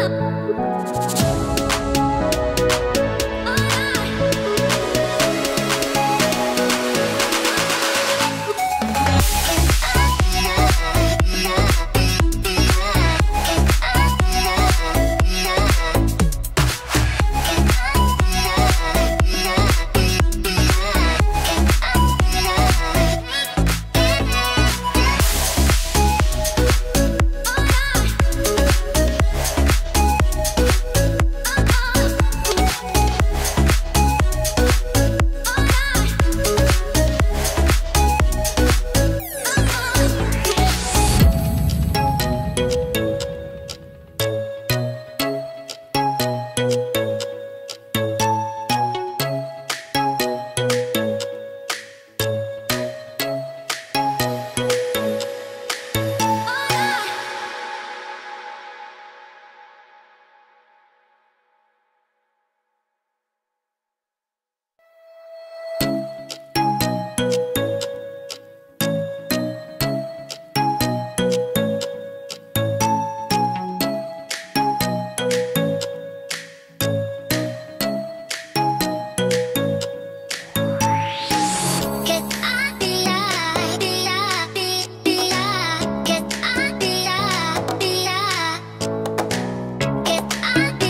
Tchau! I